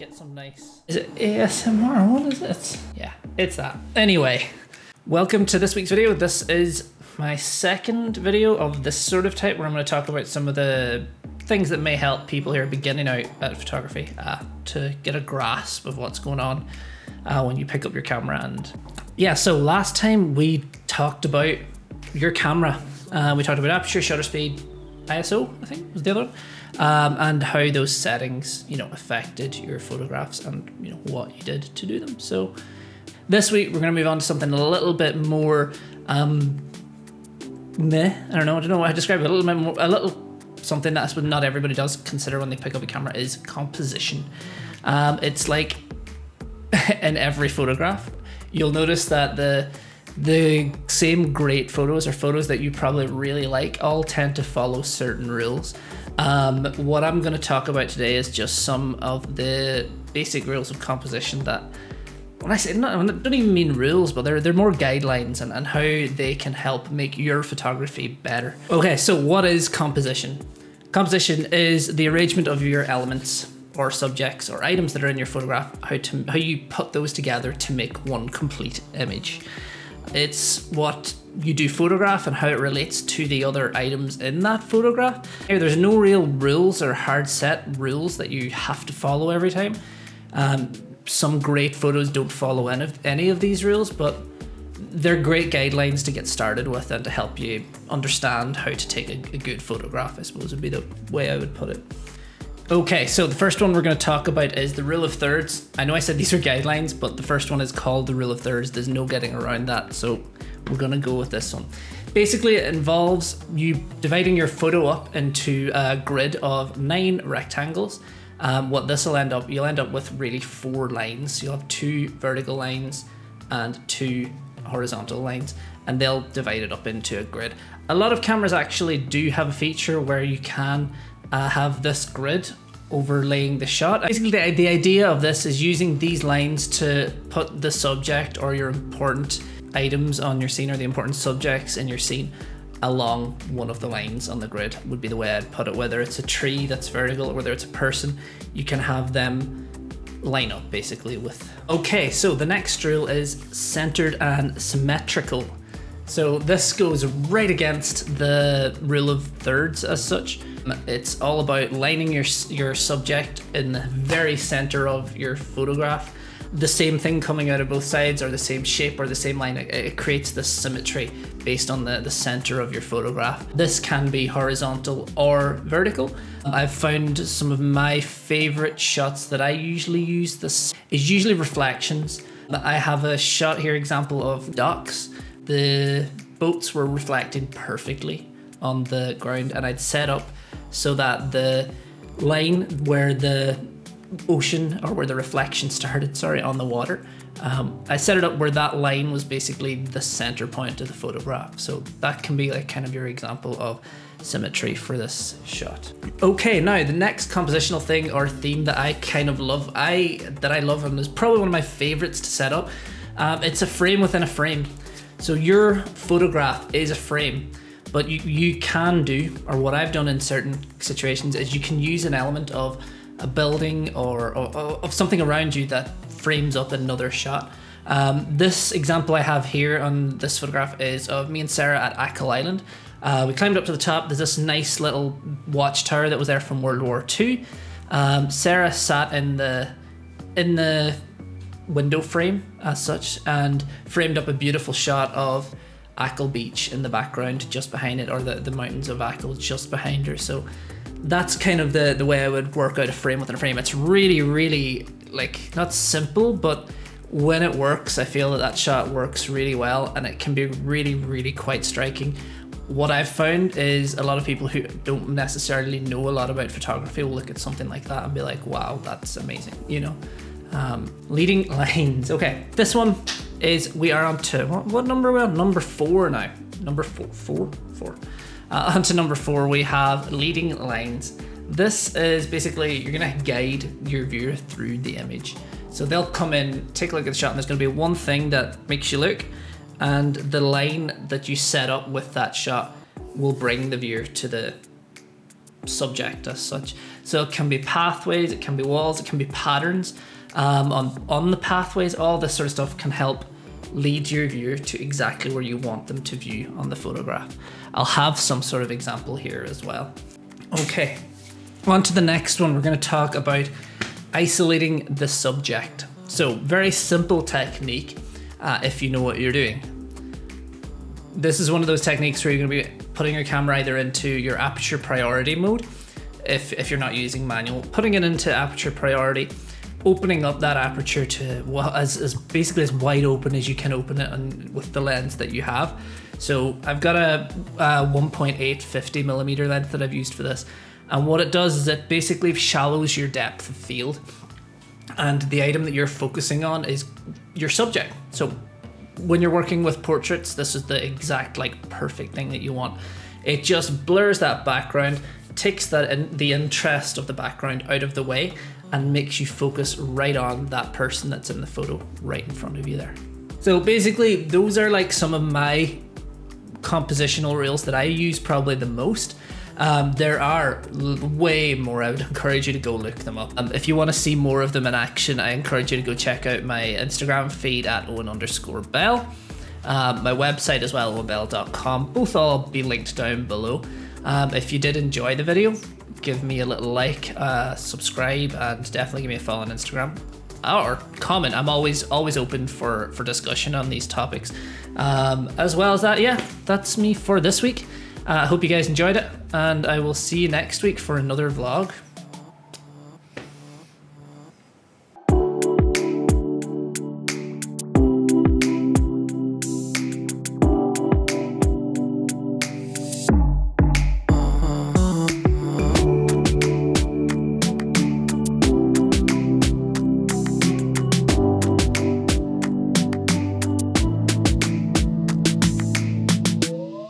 get some nice. Is it ASMR? What is it? Yeah, it's that. Anyway, welcome to this week's video. This is my second video of this sort of type where I'm going to talk about some of the things that may help people who are beginning out at photography uh, to get a grasp of what's going on uh, when you pick up your camera. And yeah, so last time we talked about your camera. Uh, we talked about aperture, shutter speed, ISO, I think was the other um, and how those settings, you know, affected your photographs and you know what you did to do them. So this week we're going to move on to something a little bit more, um, meh. I don't know. I don't know I describe it. A little bit more, a little something that's what not everybody does consider when they pick up a camera is composition. Um, it's like in every photograph, you'll notice that the the same great photos or photos that you probably really like all tend to follow certain rules. Um, what I'm going to talk about today is just some of the basic rules of composition that, when I say, not, I don't even mean rules, but they're, they're more guidelines and, and how they can help make your photography better. Okay, so what is composition? Composition is the arrangement of your elements or subjects or items that are in your photograph, how to how you put those together to make one complete image. It's what you do photograph and how it relates to the other items in that photograph. There's no real rules or hard set rules that you have to follow every time. Um, some great photos don't follow any of, any of these rules, but they're great guidelines to get started with and to help you understand how to take a, a good photograph, I suppose would be the way I would put it. Okay, so the first one we're going to talk about is the rule of thirds. I know I said these are guidelines, but the first one is called the rule of thirds. There's no getting around that, so we're going to go with this one. Basically, it involves you dividing your photo up into a grid of nine rectangles. Um, what this will end up, you'll end up with really four lines. You'll have two vertical lines and two horizontal lines, and they'll divide it up into a grid. A lot of cameras actually do have a feature where you can uh, have this grid overlaying the shot. Basically, the, the idea of this is using these lines to put the subject or your important items on your scene or the important subjects in your scene along one of the lines on the grid would be the way I'd put it. Whether it's a tree that's vertical or whether it's a person, you can have them line up basically with. Okay, so the next rule is centered and symmetrical. So this goes right against the rule of thirds as such. It's all about lining your your subject in the very center of your photograph. The same thing coming out of both sides, or the same shape, or the same line. It, it creates this symmetry based on the, the center of your photograph. This can be horizontal or vertical. I've found some of my favorite shots that I usually use. This is usually reflections. I have a shot here, example of ducks. The boats were reflecting perfectly on the ground, and I'd set up so that the line where the ocean or where the reflection started, sorry, on the water, um, I set it up where that line was basically the center point of the photograph. So that can be like kind of your example of symmetry for this shot. Okay, now the next compositional thing or theme that I kind of love, I that I love and is probably one of my favorites to set up. Um, it's a frame within a frame. So your photograph is a frame but you, you can do, or what I've done in certain situations, is you can use an element of a building or, or, or of something around you that frames up another shot. Um, this example I have here on this photograph is of me and Sarah at Achill Island. Uh, we climbed up to the top. There's this nice little watchtower that was there from World War II. Um, Sarah sat in the in the window frame as such and framed up a beautiful shot of Achill Beach in the background just behind it, or the, the mountains of Achill just behind her. So that's kind of the, the way I would work out a frame within a frame. It's really, really like not simple, but when it works, I feel that that shot works really well and it can be really, really quite striking. What I've found is a lot of people who don't necessarily know a lot about photography will look at something like that and be like, wow, that's amazing, you know? Um, leading lines. Okay, this one is we are on to what, what number are we on? Number four now. Number four, four, four. Uh, on to number four, we have leading lines. This is basically you're gonna guide your viewer through the image. So they'll come in, take a look at the shot, and there's gonna be one thing that makes you look, and the line that you set up with that shot will bring the viewer to the subject as such. So it can be pathways, it can be walls, it can be patterns um, on, on the pathways. All this sort of stuff can help lead your viewer to exactly where you want them to view on the photograph. I'll have some sort of example here as well. Okay, on to the next one. We're going to talk about isolating the subject. So, very simple technique uh, if you know what you're doing. This is one of those techniques where you're going to be putting your camera either into your aperture priority mode, if, if you're not using manual, putting it into aperture priority, opening up that aperture to well, as, as basically as wide open as you can open it and with the lens that you have. So I've got a, a 1.8 50 millimeter lens that I've used for this. And what it does is it basically shallows your depth of field. And the item that you're focusing on is your subject. So when you're working with portraits, this is the exact like perfect thing that you want. It just blurs that background, takes that in, the interest of the background out of the way, and makes you focus right on that person that's in the photo right in front of you there. So basically, those are like some of my compositional reels that I use probably the most. Um, there are way more. I would encourage you to go look them up. Um, if you want to see more of them in action, I encourage you to go check out my Instagram feed at Eoghan underscore Bell. Um, my website as well, eoghanbell.com. Both all be linked down below. Um, if you did enjoy the video, give me a little like, uh, subscribe, and definitely give me a follow on Instagram or comment. I'm always always open for for discussion on these topics. Um, as well as that, yeah, that's me for this week. I uh, hope you guys enjoyed it, and I will see you next week for another vlog.